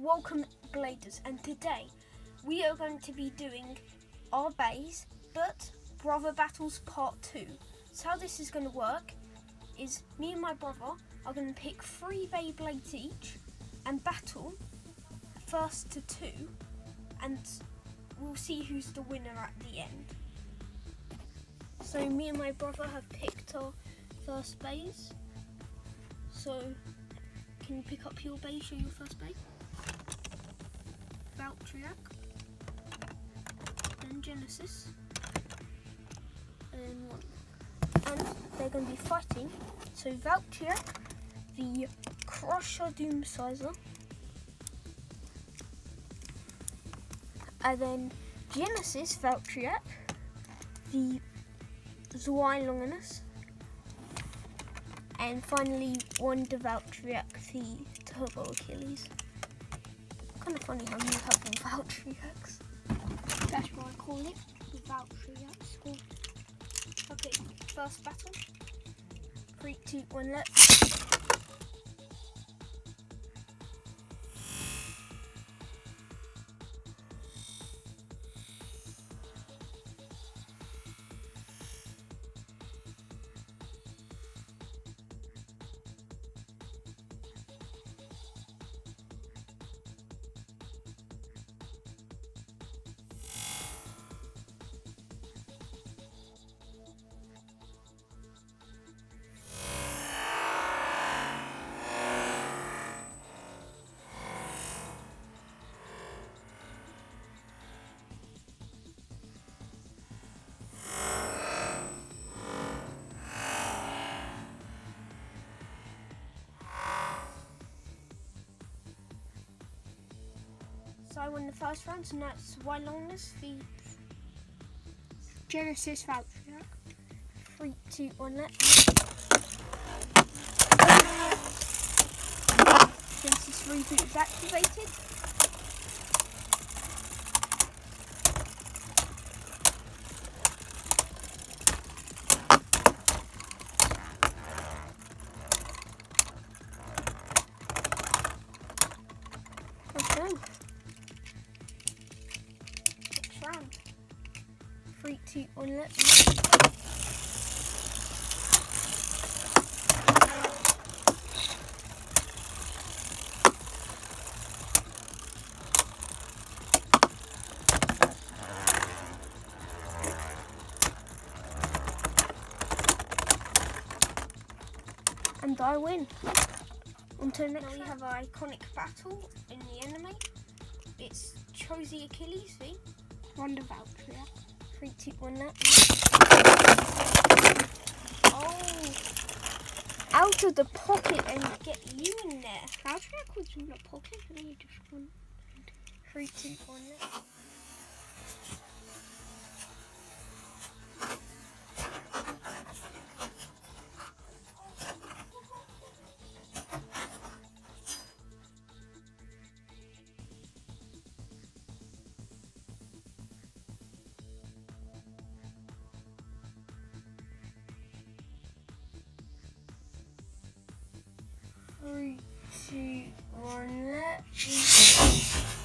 welcome Bladers and today we are going to be doing our bays but brother battles part 2. So how this is going to work is me and my brother are going to pick three Beyblades each and battle first to two and we'll see who's the winner at the end. So me and my brother have picked our first bays. So can you pick up your bay, show your first bay? Valtryek, then Genesis, and one. And they're going to be fighting. So Valtryek, the Crusher Doomscizor, and then Genesis Valtryek, the Zwei Longinus, and finally one devout react the turbo Achilles. Kind of funny how you have devout reacts. That's what I call it. Without reacts. Okay, first battle. Three, two, one, let's. I won the first round, so that's Zwei Longinus, the Genesis Valtryek. three, two, one, let's. Genesis reboot is activated. Three, two, one, let's. And I win. Until next now we have our iconic battle in the anime. It's Cho-Z Achilles v. Wonder Valtryek. Three, two, one, now. Oh! Out of the pocket and get you in there. Valtryek was in the pocket and he just won. Three, two, one, now. Three, two, one, let's.